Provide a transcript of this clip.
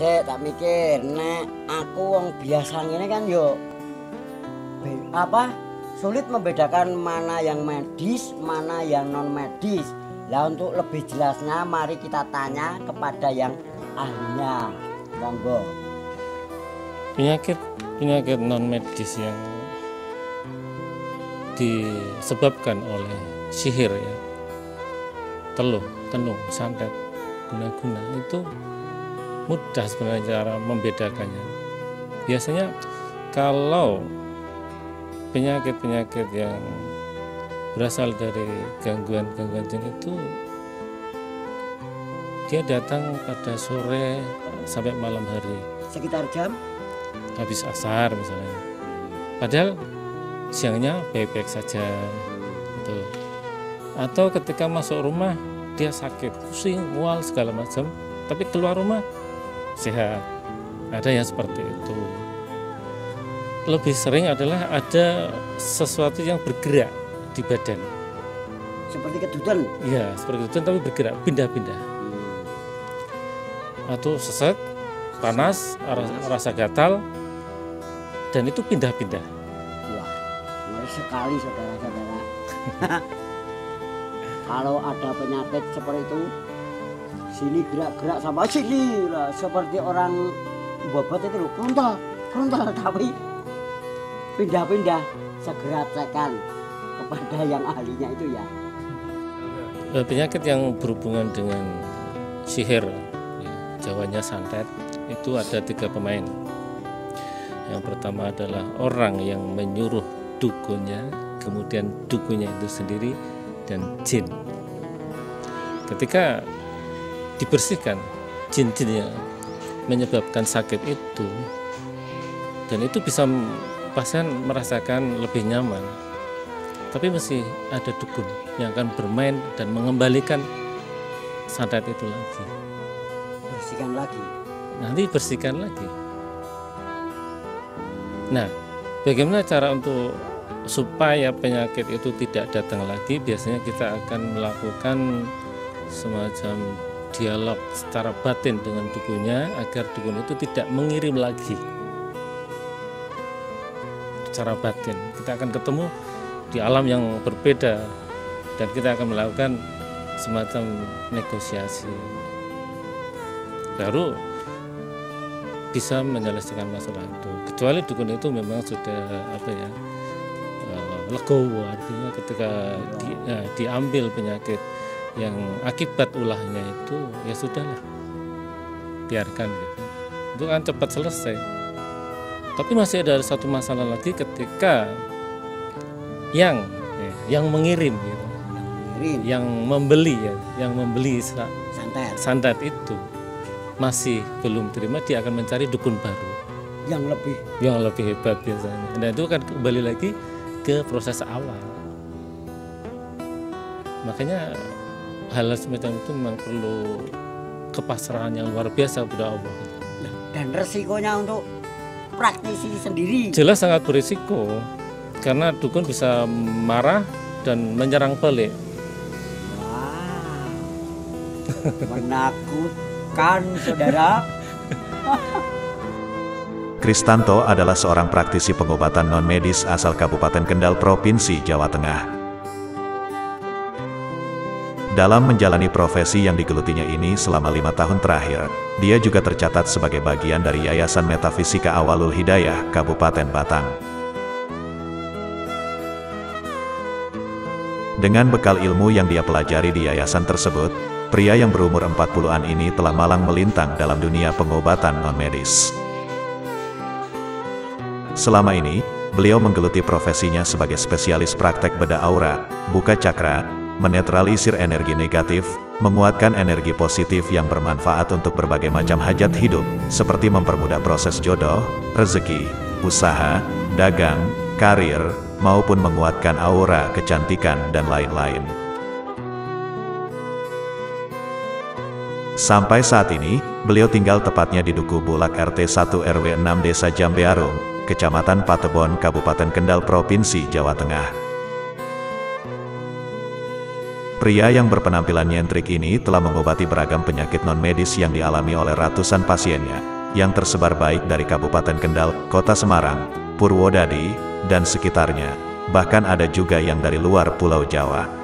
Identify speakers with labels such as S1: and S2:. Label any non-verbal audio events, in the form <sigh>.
S1: Sik tak mikir, nek aku wong biasa ngene kan yo apa sulit membedakan mana yang medis, mana yang non medis. Lah untuk lebih jelasnya mari kita tanya kepada yang ahlinya. Monggo.
S2: penyakit penyakit non medis yang disebabkan oleh sihir ya teluh tenung santet guna-guna itu mudah sebenarnya cara membedakannya biasanya kalau penyakit-penyakit yang berasal dari gangguan-gangguan jin itu dia datang pada sore sampai malam hari
S1: Sekitar jam
S2: habis asar misalnya. Padahal siangnya baik-baik saja gitu. Atau ketika masuk rumah dia sakit, pusing, mual segala macam, tapi keluar rumah sehat. Ada yang seperti itu. Lebih sering adalah ada sesuatu yang bergerak di badan.
S1: seperti kedutan.
S2: Iya, seperti itu tapi bergerak, pindah-pindah. Atau seset, panas, ras- rasa gatal, dan itu pindah-pindah.
S1: Wah, ngeri sekali saudara-saudara. <laughs> Kalau ada penyakit seperti itu, sini gerak-gerak sama sini lah, seperti orang bobot itu loh, keruntal <laughs> tapi pindah-pindah segera cekan kepada yang ahlinya itu ya.
S2: Eh, Penyakit yang berhubungan dengan sihir, ya, Jawanya santet, itu ada tiga pemain. Yang pertama adalah orang yang menyuruh dukunnya, kemudian dukunnya itu sendiri, dan jin. Ketika dibersihkan jin-jin yang menyebabkan sakit itu, dan itu bisa pasien merasakan lebih nyaman tapi masih ada dukun yang akan bermain dan mengembalikan santet itu lagi.
S1: Bersihkan lagi.
S2: Nanti bersihkan lagi. Nah, bagaimana cara untuk supaya penyakit itu tidak datang lagi? Biasanya kita akan melakukan semacam dialog secara batin dengan dukunnya agar dukun itu tidak mengirim lagi. Secara batin, kita akan ketemu di alam yang berbeda dan kita akan melakukan semacam negosiasi. Baru bisa menyelesaikan masalah itu. Kecuali dukun itu memang sudah apa ya eh, legowo. Artinya ketika di- eh, diambil penyakit yang akibat ulahnya itu ya sudahlah. Biarkan gitu itu kan cepat selesai. Tapi masih ada satu masalah lagi ketika yang ya, yang mengirim gitu, yang membeli ya. Yang membeli sa-
S1: santet.
S2: santet itu masih belum terima dia akan mencari dukun baru.
S1: Yang lebih.
S2: Yang lebih hebat biasanya. Dan itu kan kembali lagi ke proses awal. Makanya hal semacam itu memang perlu kepasrahan yang luar biasa kepada Allah
S1: dan resikonya untuk praktisi sendiri.
S2: jelas sangat berisiko karena dukun bisa marah dan menyerang balik
S1: Wow. Menakutkan saudara. <laughs>
S3: Kristanto adalah seorang praktisi pengobatan non-medis asal Kabupaten Kendal, Provinsi Jawa Tengah. Dalam menjalani profesi yang digelutinya ini selama lima tahun terakhir, dia juga tercatat sebagai bagian dari Yayasan Metafisika Awalul Hidayah, Kabupaten Batang. Dengan bekal ilmu yang dia pelajari di yayasan tersebut, pria yang berumur 40-an ini telah malang melintang dalam dunia pengobatan non-medis. Selama ini, beliau menggeluti profesinya sebagai spesialis praktek bedah aura, buka cakra, menetralisir energi negatif, menguatkan energi positif yang bermanfaat untuk berbagai macam hajat hidup, seperti mempermudah proses jodoh, rezeki, usaha, dagang, karir, maupun menguatkan aura, kecantikan, dan lain-lain. Sampai saat ini, beliau tinggal tepatnya di Duku Bulak RT 1 RW 6 Desa Jambearum, Kecamatan Patebon, Kabupaten Kendal, Provinsi Jawa Tengah. Pria yang berpenampilan nyentrik ini telah mengobati beragam penyakit non-medis yang dialami oleh ratusan pasiennya, yang tersebar baik dari Kabupaten Kendal, Kota Semarang, Purwodadi, dan sekitarnya. Bahkan ada juga yang dari luar Pulau Jawa.